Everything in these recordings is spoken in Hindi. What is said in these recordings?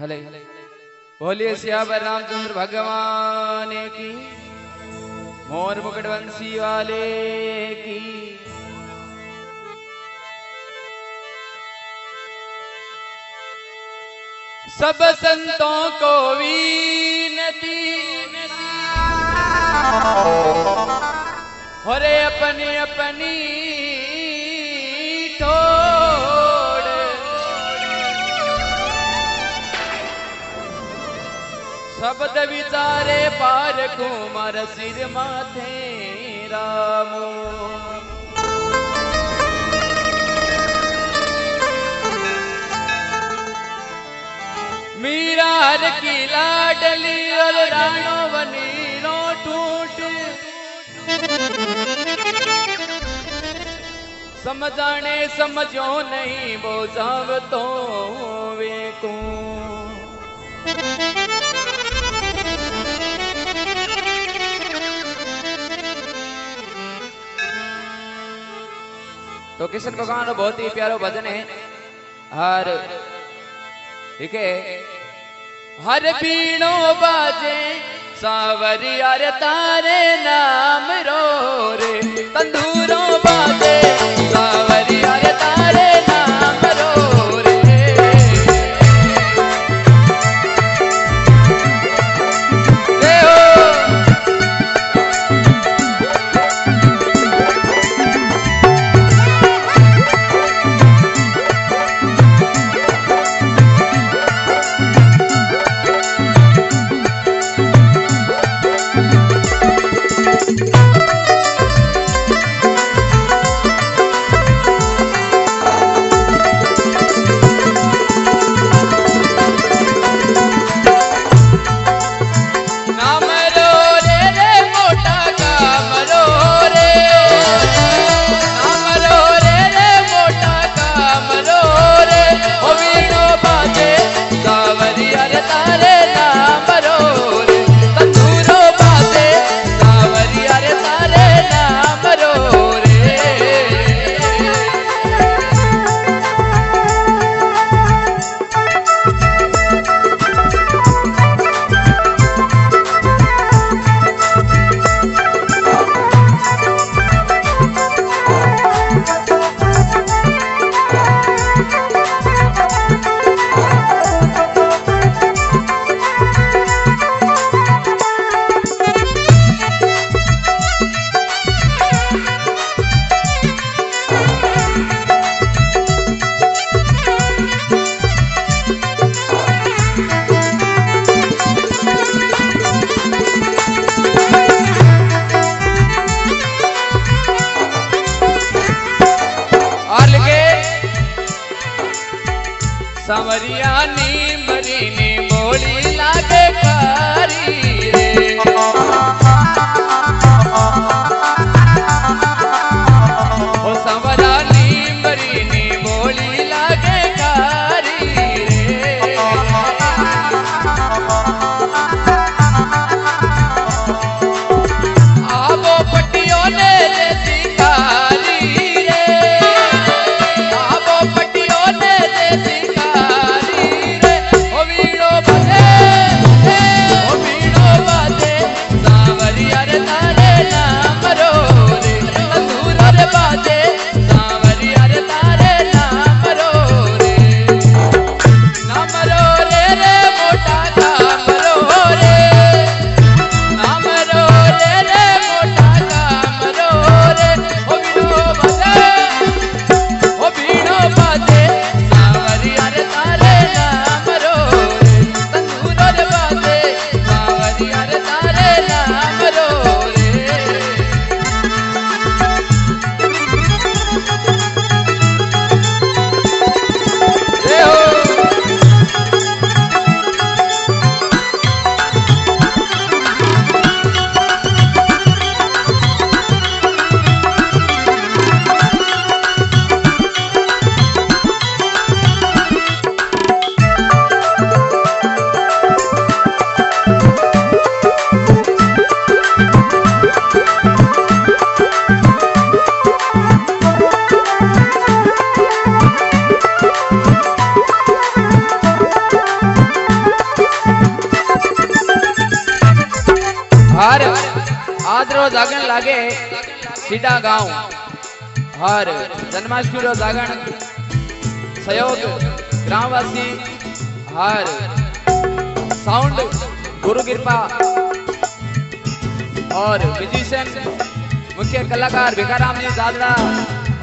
हले। बोलिए सियावर रामचंद्र भगवान की, मोर मुकुट वंशी वाले की। सब संतों को विनती, होरे अपनी अपनी शब्द विचारे पार कुमार सिर माथे रामो। मीरा हर की लाडली और राणो बनी नो टूट समझाने समझो नहीं जाव तो वे को। तो किशन भगवान बहुत ही प्यारो भजन है। हर ठीक है हर पीणो बाजे सावरी रे तारे नाम रो रे, तंदूरों बाजे। la लागण लागे, सीधा गाँव। हर जन्माष्टमी रो जागरण सहयोग ग्रामवासी, हर साउंड, गुरु कृपा। और म्यूजिशियन मुख्य कलाकार भिखाराम जी दादरा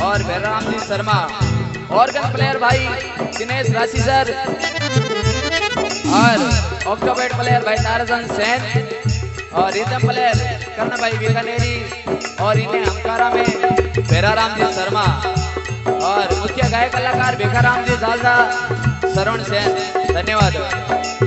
और भैराम जी शर्मा। ऑर्गन प्लेयर भाई दिनेश राशि सर। और ऑक्टोबेट प्लेयर भाई तारसन सेन। और रिदम प्लेयर कर्ण भाई बीकानेरी और इन्हें हमकारा में भैराराम जी शर्मा और मुख्य गायक कलाकार भिखाराम जी दादा श्रवण सेन, धन्यवाद।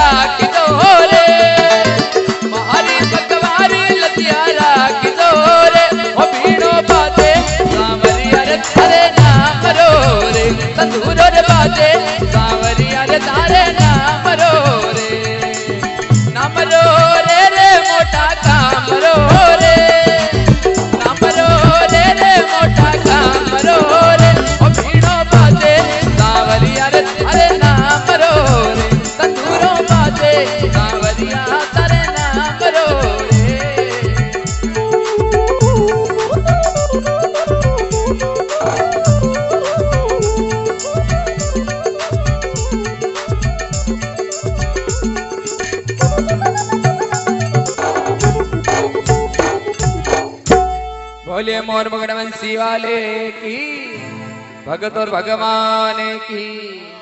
मगन बंसी वाले की भगत और भगवान की।